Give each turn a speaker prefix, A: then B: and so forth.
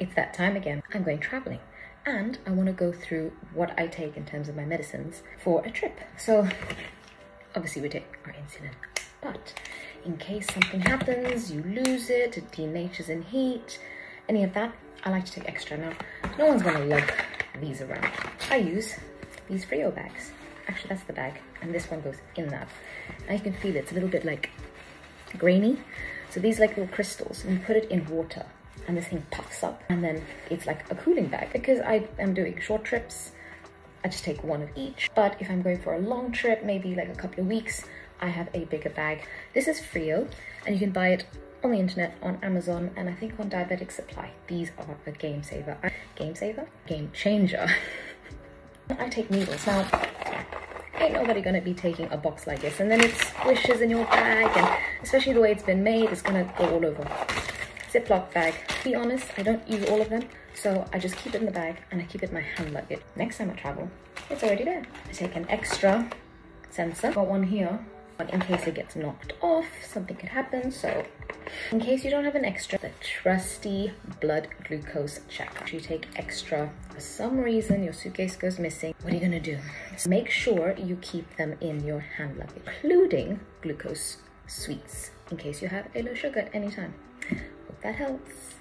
A: it's that time again. I'm going traveling and I want to go through what I take in terms of my medicines for a trip. So obviously we take our insulin, but in case something happens, you lose it, it denatures in heat, any of that, I like to take extra. Now, no one's gonna lug these around. I use these Frio bags. Actually, that's the bag, and this one goes in that. Now you can feel it, it's a little bit like grainy. So these like little crystals, and you put it in water, and this thing puffs up, and then it's like a cooling bag. Because I am doing short trips, I just take one of each. But if I'm going for a long trip, maybe like a couple of weeks, I have a bigger bag. This is Frio, and you can buy it on the internet, on Amazon, and I think on Diabetic Supply. These are a game saver. Game saver? Game changer. I take needles. Now, ain't nobody gonna be taking a box like this and then it squishes in your bag and especially the way it's been made, it's gonna go all over. Ziploc bag. To be honest, I don't use all of them, so I just keep it in the bag and I keep it in my hand luggage. Next time I travel, it's already there. I take an extra sensor. Got one here, but in case it gets knocked off, something could happen, so in case you don't have an extra, the trusty blood glucose checker. If you take extra, for some reason your suitcase goes missing, what are you gonna do? So make sure you keep them in your hand luggage, including glucose sweets, in case you have a low sugar at any time. That helps.